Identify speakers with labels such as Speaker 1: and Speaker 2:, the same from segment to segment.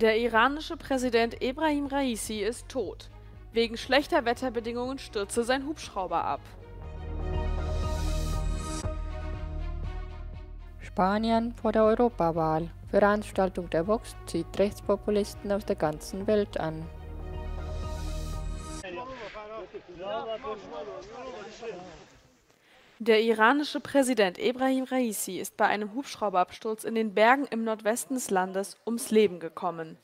Speaker 1: Der iranische Präsident Ebrahim Raisi ist tot. Wegen schlechter Wetterbedingungen stürzte sein Hubschrauber ab.
Speaker 2: Spanien vor der Europawahl. Veranstaltung der Vox zieht Rechtspopulisten aus der ganzen Welt an.
Speaker 1: Der iranische Präsident Ebrahim Raisi ist bei einem Hubschrauberabsturz in den Bergen im Nordwesten des Landes ums Leben gekommen.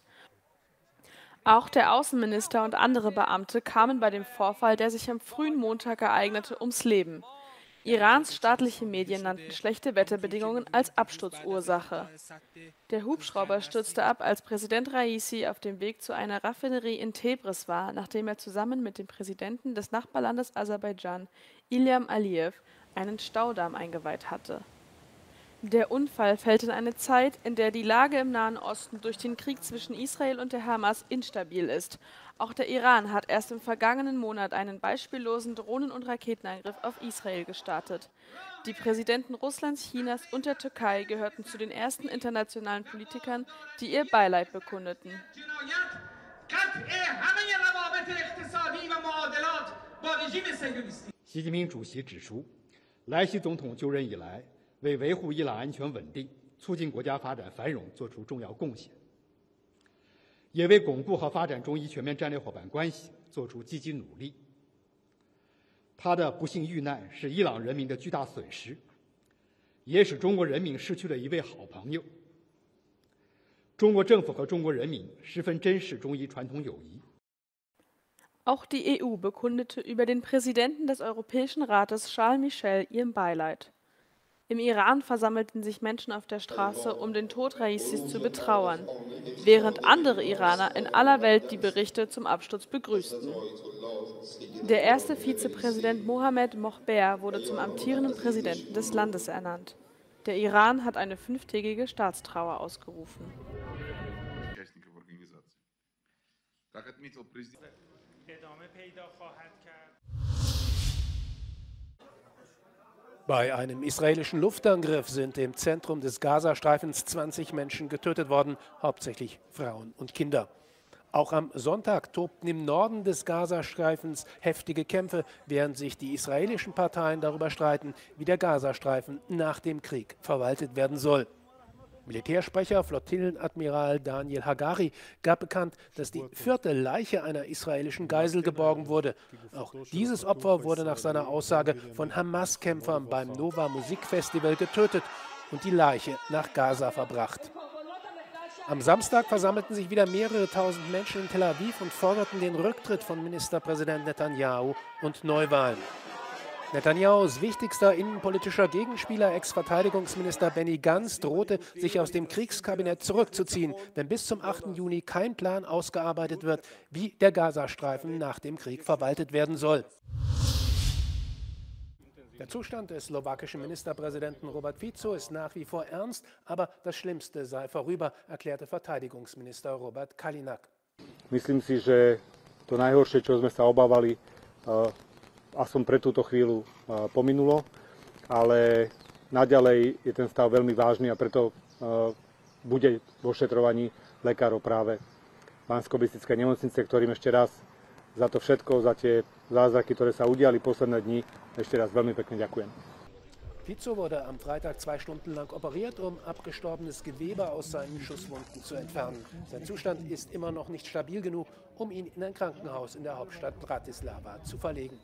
Speaker 1: Auch der Außenminister und andere Beamte kamen bei dem Vorfall, der sich am frühen Montag ereignete, ums Leben. Irans staatliche Medien nannten schlechte Wetterbedingungen als Absturzursache. Der Hubschrauber stürzte ab, als Präsident Raisi auf dem Weg zu einer Raffinerie in Tebris war, nachdem er zusammen mit dem Präsidenten des Nachbarlandes Aserbaidschan, Ilham Aliyev, einen Staudamm eingeweiht hatte. Der Unfall fällt in eine Zeit, in der die Lage im Nahen Osten durch den Krieg zwischen Israel und der Hamas instabil ist. Auch der Iran hat erst im vergangenen Monat einen beispiellosen Drohnen- und Raketenangriff auf Israel gestartet. Die Präsidenten Russlands, Chinas und der Türkei gehörten zu den ersten internationalen Politikern, die ihr Beileid bekundeten.
Speaker 3: Xi Jinping 主席指出，莱西总统就任以来， 为维护伊朗安全稳定、促进国家发展繁荣作出重要贡献，也为巩固和发展中伊全面战略伙伴关系作出积极努力。他的不幸遇难是伊朗人民的巨大损失，也使中国人民失去了一位好朋友。中国政府和中国人民十分珍视中伊传统友谊。
Speaker 1: Auch die EU bekundete über den Präsidenten des Europäischen Rates Charles Michel ihr Beileid. Im Iran versammelten sich Menschen auf der Straße, um den Tod Raisis zu betrauern, während andere Iraner in aller Welt die Berichte zum Absturz begrüßten. Der erste Vizepräsident Mohammed Mohber wurde zum amtierenden Präsidenten des Landes ernannt. Der Iran hat eine fünftägige Staatstrauer ausgerufen.
Speaker 4: Bei einem israelischen Luftangriff sind im Zentrum des Gazastreifens 20 Menschen getötet worden, hauptsächlich Frauen und Kinder. Auch am Sonntag tobten im Norden des Gazastreifens heftige Kämpfe, während sich die israelischen Parteien darüber streiten, wie der Gazastreifen nach dem Krieg verwaltet werden soll. Militärsprecher Flottillenadmiral Daniel Hagari gab bekannt, dass die vierte Leiche einer israelischen Geisel geborgen wurde. Auch dieses Opfer wurde nach seiner Aussage von Hamas-Kämpfern beim Nova Musikfestival getötet und die Leiche nach Gaza verbracht. Am Samstag versammelten sich wieder mehrere tausend Menschen in Tel Aviv und forderten den Rücktritt von Ministerpräsident Netanyahu und Neuwahlen. Netanyahus wichtigster innenpolitischer Gegenspieler, Ex-Verteidigungsminister Benny Gantz, drohte, sich aus dem Kriegskabinett zurückzuziehen, wenn bis zum 8. Juni kein Plan ausgearbeitet wird, wie der Gazastreifen nach dem Krieg verwaltet werden soll. Der Zustand des slowakischen Ministerpräsidenten Robert Fico ist nach wie vor ernst, aber das Schlimmste sei vorüber, erklärte Verteidigungsminister Robert Kalinak.
Speaker 5: Myslím si, že to najhoršie, čo sme sa obávali, aspoň pre túto chvíľu pominulo, ale naďalej je ten stav veľmi vážny a preto bude vo šetrovaní lekárov práve bansko nemocnice, ktorým ešte raz za to všetko, za tie zázraky, ktoré sa udiali posledné dni, ešte raz veľmi pekne ďakujem.
Speaker 4: Pizzo wurde am Freitag zwei Stunden lang operiert, um abgestorbenes Gewebe aus seinen Schusswunden zu entfernen. Sein Zustand ist immer noch nicht stabil genug, um ihn in ein Krankenhaus in der Hauptstadt Bratislava zu verlegen.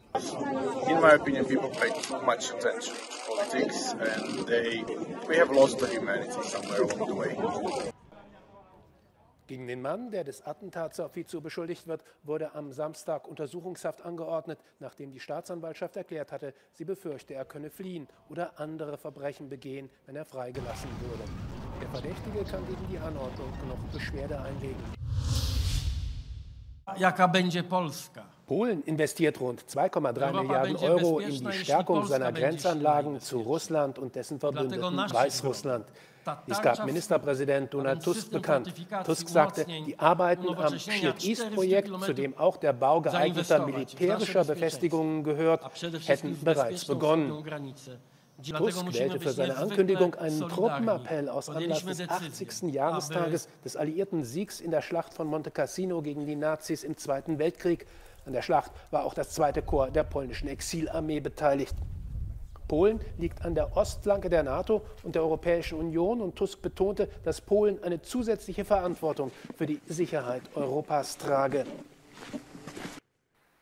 Speaker 6: In my opinion, people pay too much attention to politics and they, we have lost the humanity somewhere along the way.
Speaker 4: Gegen den Mann, der des Attentats auf Vizu beschuldigt wird, wurde am Samstag Untersuchungshaft angeordnet, nachdem die Staatsanwaltschaft erklärt hatte, sie befürchte, er könne fliehen oder andere Verbrechen begehen, wenn er freigelassen würde. Der Verdächtige kann gegen die Anordnung noch Beschwerde einlegen.
Speaker 7: Jaka będzie Polska?
Speaker 4: Polen investiert rund 2,3 Milliarden Euro in die Stärkung seiner Grenzanlagen zu Russland und dessen Verbündeten Weißrussland. Dies gab Ministerpräsident Donald Tusk bekannt. Tusk sagte, die Arbeiten am Shield East-Projekt, zu dem auch der Bau geeigneter militärischer Befestigungen gehört, hätten bereits begonnen. Tusk wählte für seine Ankündigung einen Truppenappell aus Anlass des 80. Jahrestages des alliierten Siegs in der Schlacht von Monte Cassino gegen die Nazis im Zweiten Weltkrieg. An der Schlacht war auch das zweite Korps der polnischen Exilarmee beteiligt. Polen liegt an der Ostflanke der NATO und der Europäischen Union und Tusk betonte, dass Polen eine zusätzliche Verantwortung für die Sicherheit Europas trage.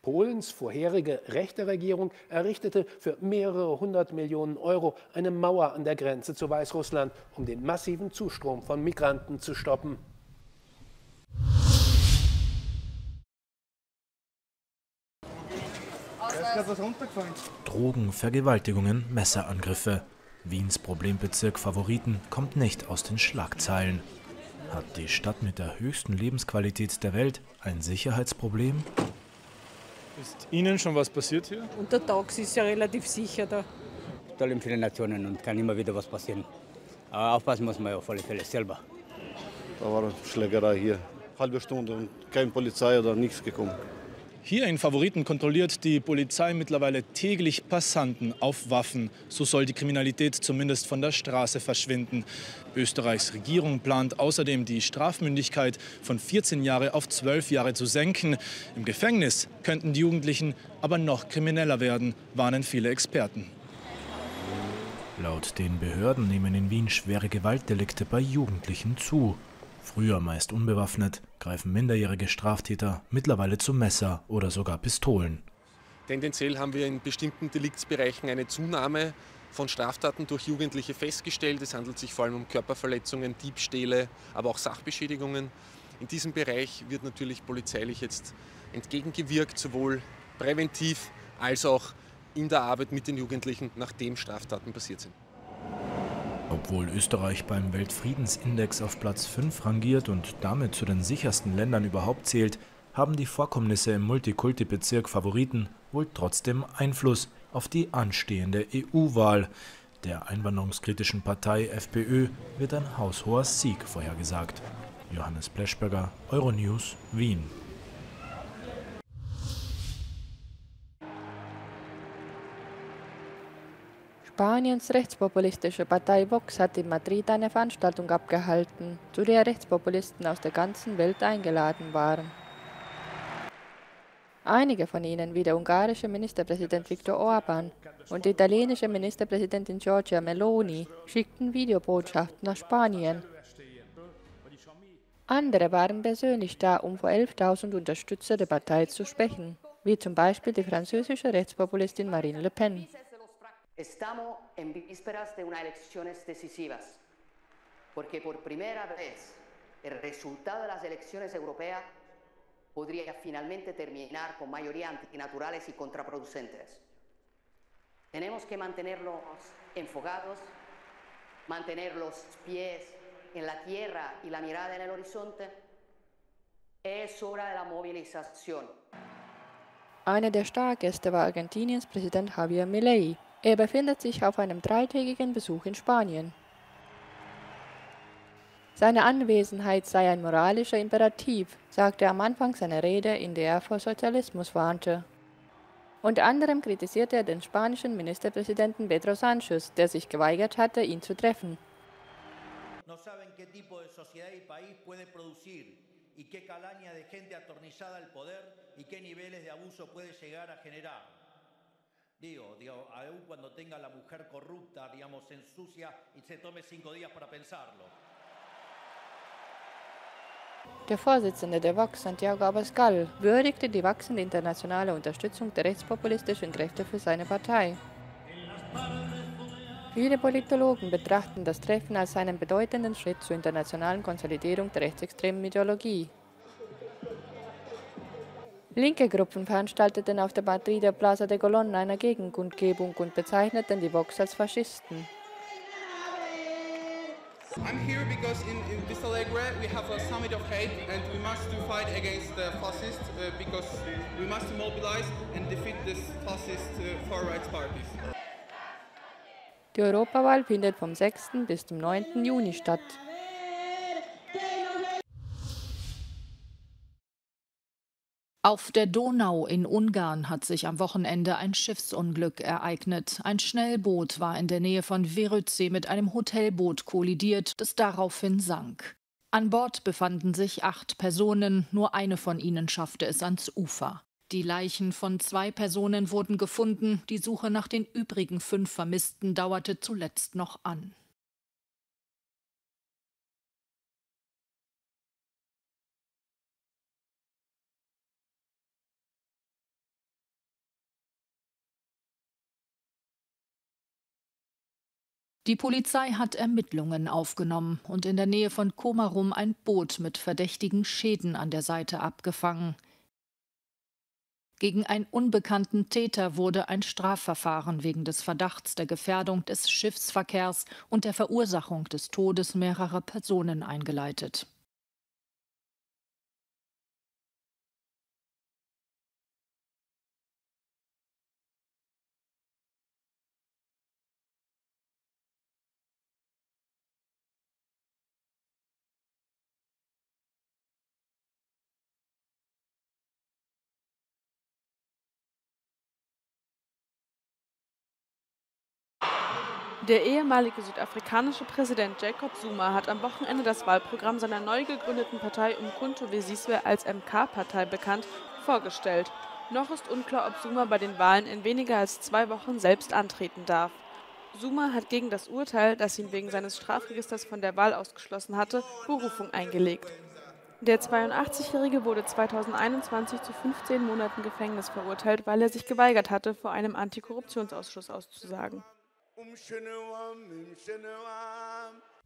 Speaker 4: Polens vorherige rechte Regierung errichtete für mehrere hundert Millionen Euro eine Mauer an der Grenze zu Weißrussland, um den massiven Zustrom von Migranten zu stoppen.
Speaker 7: Drogen, Vergewaltigungen, Messerangriffe. Wiens Problembezirk Favoriten kommt nicht aus den Schlagzeilen. Hat die Stadt mit der höchsten Lebensqualität der Welt ein Sicherheitsproblem?
Speaker 8: Ist Ihnen schon was passiert hier?
Speaker 9: Untertags ist ja relativ sicher da.
Speaker 10: Da leben viele Nationen und kann immer wieder was passieren. Aber aufpassen muss man auf alle Fälle selber.
Speaker 11: Da war eine Schlägerei hier. Halbe Stunde und keine Polizei oder nichts gekommen.
Speaker 8: Hier in Favoriten kontrolliert die Polizei mittlerweile täglich Passanten auf Waffen. So soll die Kriminalität zumindest von der Straße verschwinden. Österreichs Regierung plant außerdem die Strafmündigkeit von 14 Jahre auf 12 Jahre zu senken. Im Gefängnis könnten die Jugendlichen aber noch krimineller werden, warnen viele Experten.
Speaker 7: Laut den Behörden nehmen in Wien schwere Gewaltdelikte bei Jugendlichen zu. Früher meist unbewaffnet, greifen minderjährige Straftäter mittlerweile zu Messer oder sogar Pistolen.
Speaker 12: Tendenziell haben wir in bestimmten Deliktsbereichen eine Zunahme von Straftaten durch Jugendliche festgestellt. Es handelt sich vor allem um Körperverletzungen, Diebstähle, aber auch Sachbeschädigungen. In diesem Bereich wird natürlich polizeilich jetzt entgegengewirkt, sowohl präventiv als auch in der Arbeit mit den Jugendlichen, nachdem Straftaten passiert sind.
Speaker 7: Obwohl Österreich beim Weltfriedensindex auf Platz 5 rangiert und damit zu den sichersten Ländern überhaupt zählt, haben die Vorkommnisse im Multikulti-Bezirk Favoriten wohl trotzdem Einfluss auf die anstehende EU-Wahl. Der einwanderungskritischen Partei FPÖ wird ein haushoher Sieg vorhergesagt. Johannes Pleschberger, Euronews, Wien.
Speaker 2: Spaniens rechtspopulistische Partei Vox hat in Madrid eine Veranstaltung abgehalten, zu der Rechtspopulisten aus der ganzen Welt eingeladen waren. Einige von ihnen, wie der ungarische Ministerpräsident Viktor Orban und die italienische Ministerpräsidentin Giorgia Meloni, schickten Videobotschaften nach Spanien. Andere waren persönlich da, um vor 11.000 Unterstützer der Partei zu sprechen, wie zum Beispiel die französische Rechtspopulistin Marine Le Pen.
Speaker 13: Estamos en vísperas de unas elecciones decisivas, porque por primera vez el resultado de las elecciones europeas podría finalmente terminar con mayoría antinaturales y contraproducentes. Tenemos que mantenerlos enfocados, mantener los pies en la tierra y la mirada en el horizonte. Es hora de la movilización.
Speaker 2: Einer der Stargäste war Argentiniens Präsident Javier Milei. Er befindet sich auf einem dreitägigen Besuch in Spanien. Seine Anwesenheit sei ein moralischer Imperativ, sagte er am Anfang seiner Rede, in der er vor Sozialismus warnte. Unter anderem kritisierte er den spanischen Ministerpräsidenten Pedro Sánchez, der sich geweigert hatte, ihn zu treffen. Y qué calaña de gente atornillada al poder y qué niveles de abuso puede llegar a generar.
Speaker 14: Digo, digo, aún cuando tenga la mujer corrupta, digamos, se ensucia y se tome cinco días para pensarlo.
Speaker 2: Der Vorsitzende der VOX, Santiago Abascal, würdigte die wachsende internationale Unterstützung der rechtspopulistischen Kräfte für seine Partei. Viele Politologen betrachten das Treffen als einen bedeutenden Schritt zur internationalen Konsolidierung der rechtsextremen Ideologie. Linke Gruppen veranstalteten auf der Madrider Plaza de Colón eine Gegenkundgebung und bezeichneten die Vox als Faschisten.
Speaker 15: I'm here because in, in Vista Alegre we have a summit of hate and we must fight against the fascists uh, because we must mobilize and defeat this fascist uh, far right parties.
Speaker 2: Die Europawahl findet vom 6. bis zum 9. Juni statt.
Speaker 16: Auf der Donau in Ungarn hat sich am Wochenende ein Schiffsunglück ereignet. Ein Schnellboot war in der Nähe von Verütsee mit einem Hotelboot kollidiert, das daraufhin sank. An Bord befanden sich acht Personen, nur eine von ihnen schaffte es ans Ufer. Die Leichen von zwei Personen wurden gefunden, die Suche nach den übrigen fünf Vermissten dauerte zuletzt noch an. Die Polizei hat Ermittlungen aufgenommen und in der Nähe von Komarum ein Boot mit verdächtigen Schäden an der Seite abgefangen. Gegen einen unbekannten Täter wurde ein Strafverfahren wegen des Verdachts der Gefährdung des Schiffsverkehrs und der Verursachung des Todes mehrerer Personen eingeleitet.
Speaker 1: Der ehemalige südafrikanische Präsident Jacob Zuma hat am Wochenende das Wahlprogramm seiner neu gegründeten Partei Umkhonto Wesizwe als MK-Partei bekannt vorgestellt. Noch ist unklar, ob Zuma bei den Wahlen in weniger als zwei Wochen selbst antreten darf. Zuma hat gegen das Urteil, das ihn wegen seines Strafregisters von der Wahl ausgeschlossen hatte, Berufung eingelegt. Der 82-Jährige wurde 2021 zu 15 Monaten Gefängnis verurteilt, weil er sich geweigert hatte, vor einem Antikorruptionsausschuss auszusagen. Um Shinuam, Um, um Shinuam, um.